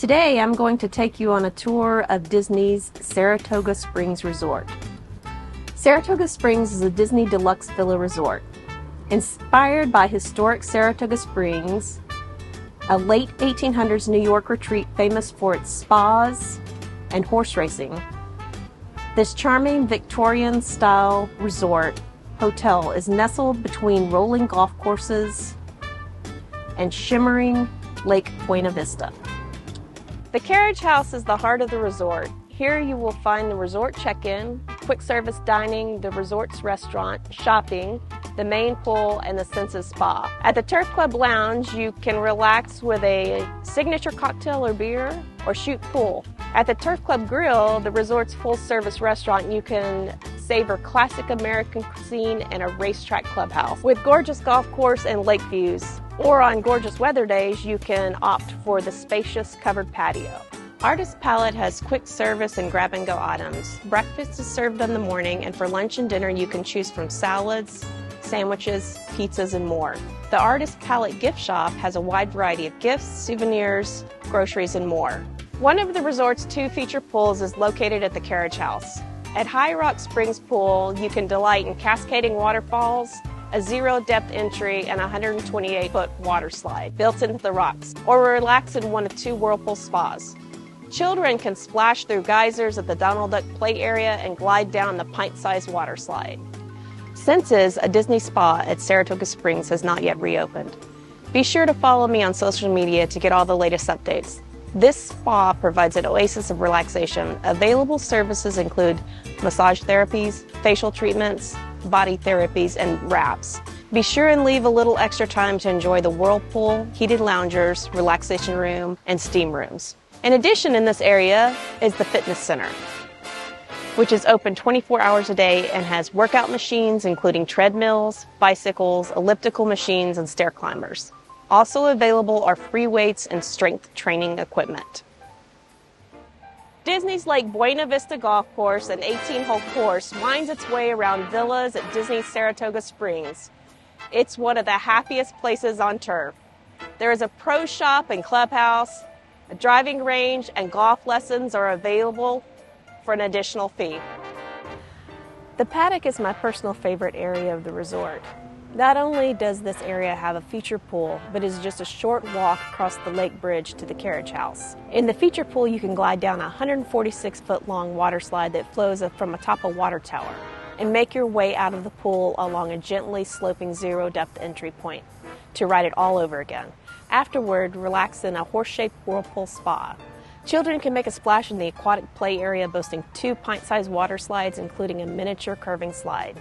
Today I'm going to take you on a tour of Disney's Saratoga Springs Resort. Saratoga Springs is a Disney Deluxe Villa Resort. Inspired by historic Saratoga Springs, a late 1800s New York retreat famous for its spas and horse racing, this charming Victorian style resort hotel is nestled between rolling golf courses and shimmering Lake Buena Vista. The carriage house is the heart of the resort. Here you will find the resort check-in, quick service dining, the resort's restaurant, shopping, the main pool, and the Senses Spa. At the Turf Club Lounge, you can relax with a signature cocktail or beer or shoot pool. At the Turf Club Grill, the resort's full service restaurant, you can savor classic American cuisine and a racetrack clubhouse with gorgeous golf course and lake views. Or on gorgeous weather days, you can opt for the spacious covered patio. Artist Palette has quick service and grab and go items. Breakfast is served in the morning, and for lunch and dinner, you can choose from salads, sandwiches, pizzas, and more. The Artist Palette gift shop has a wide variety of gifts, souvenirs, groceries, and more. One of the resort's two feature pools is located at the Carriage House. At High Rock Springs Pool, you can delight in cascading waterfalls, a zero depth entry, and a 128 foot water slide built into the rocks, or relax in one of two whirlpool spas. Children can splash through geysers at the Donald Duck play area and glide down the pint sized water slide. Senses, a Disney spa at Saratoga Springs, has not yet reopened. Be sure to follow me on social media to get all the latest updates. This spa provides an oasis of relaxation. Available services include massage therapies, facial treatments, body therapies, and wraps. Be sure and leave a little extra time to enjoy the whirlpool, heated loungers, relaxation room, and steam rooms. In addition, in this area is the fitness center, which is open 24 hours a day and has workout machines including treadmills, bicycles, elliptical machines, and stair climbers. Also available are free weights and strength training equipment. Disney's Lake Buena Vista Golf Course, an 18 hole course, winds its way around villas at Disney Saratoga Springs. It's one of the happiest places on turf. There is a pro shop and clubhouse, a driving range, and golf lessons are available for an additional fee. The paddock is my personal favorite area of the resort. Not only does this area have a feature pool, but is just a short walk across the lake bridge to the carriage house. In the feature pool, you can glide down a 146 foot long water slide that flows from atop a water tower and make your way out of the pool along a gently sloping zero depth entry point to ride it all over again. Afterward, relax in a horse shaped whirlpool spa. Children can make a splash in the aquatic play area, boasting two pint sized water slides, including a miniature curving slide.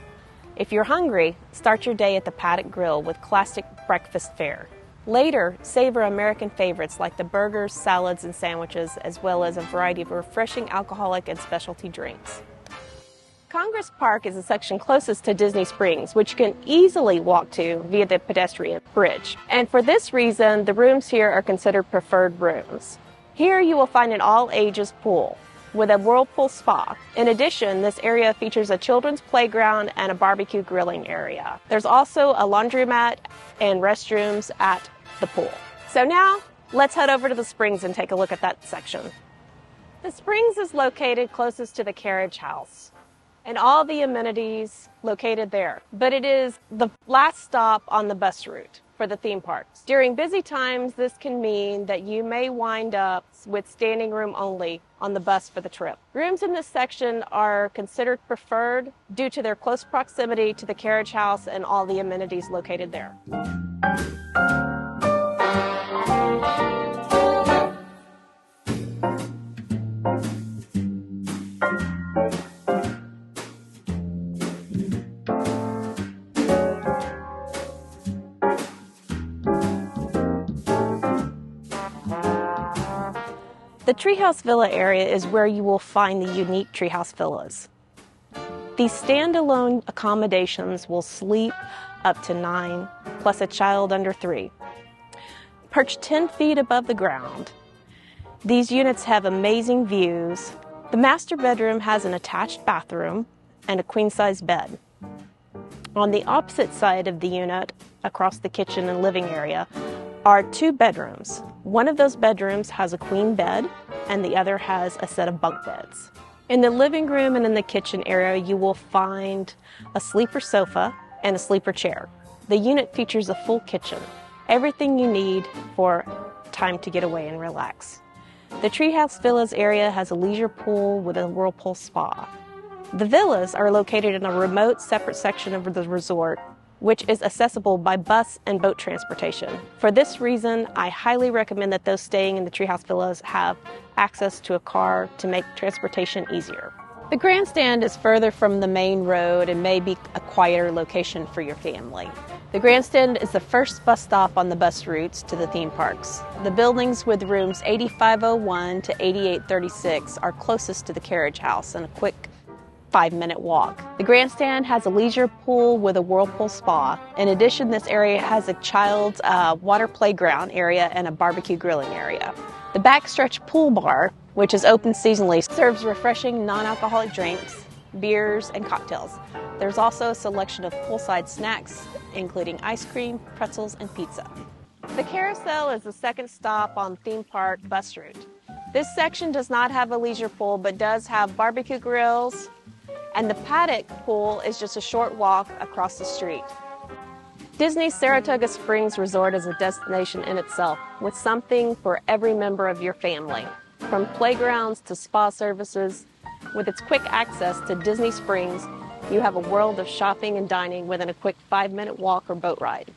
If you're hungry, start your day at the Paddock Grill with classic breakfast fare. Later, savor American favorites like the burgers, salads, and sandwiches, as well as a variety of refreshing alcoholic and specialty drinks. Congress Park is the section closest to Disney Springs, which you can easily walk to via the pedestrian bridge. And for this reason, the rooms here are considered preferred rooms. Here you will find an all ages pool with a whirlpool spa. In addition, this area features a children's playground and a barbecue grilling area. There's also a laundromat and restrooms at the pool. So now, let's head over to the Springs and take a look at that section. The Springs is located closest to the carriage house and all the amenities located there, but it is the last stop on the bus route for the theme parks. During busy times, this can mean that you may wind up with standing room only on the bus for the trip. Rooms in this section are considered preferred due to their close proximity to the carriage house and all the amenities located there. The Treehouse Villa area is where you will find the unique Treehouse Villas. These standalone accommodations will sleep up to nine, plus a child under three. Perched 10 feet above the ground, these units have amazing views. The master bedroom has an attached bathroom and a queen size bed. On the opposite side of the unit, across the kitchen and living area, are two bedrooms. One of those bedrooms has a queen bed, and the other has a set of bunk beds. In the living room and in the kitchen area, you will find a sleeper sofa and a sleeper chair. The unit features a full kitchen, everything you need for time to get away and relax. The Treehouse Villas area has a leisure pool with a whirlpool spa. The villas are located in a remote, separate section of the resort, which is accessible by bus and boat transportation. For this reason, I highly recommend that those staying in the Treehouse Villas have access to a car to make transportation easier. The grandstand is further from the main road and may be a quieter location for your family. The grandstand is the first bus stop on the bus routes to the theme parks. The buildings with rooms 8501 to 8836 are closest to the carriage house and a quick five minute walk. The grandstand has a leisure pool with a whirlpool spa. In addition, this area has a child's uh, water playground area and a barbecue grilling area. The backstretch pool bar, which is open seasonally, serves refreshing non alcoholic drinks, beers, and cocktails. There's also a selection of poolside snacks, including ice cream, pretzels, and pizza. The carousel is the second stop on theme park bus route. This section does not have a leisure pool but does have barbecue grills, and the paddock pool is just a short walk across the street. Disney's Saratoga Springs Resort is a destination in itself with something for every member of your family. From playgrounds to spa services, with its quick access to Disney Springs, you have a world of shopping and dining within a quick five minute walk or boat ride.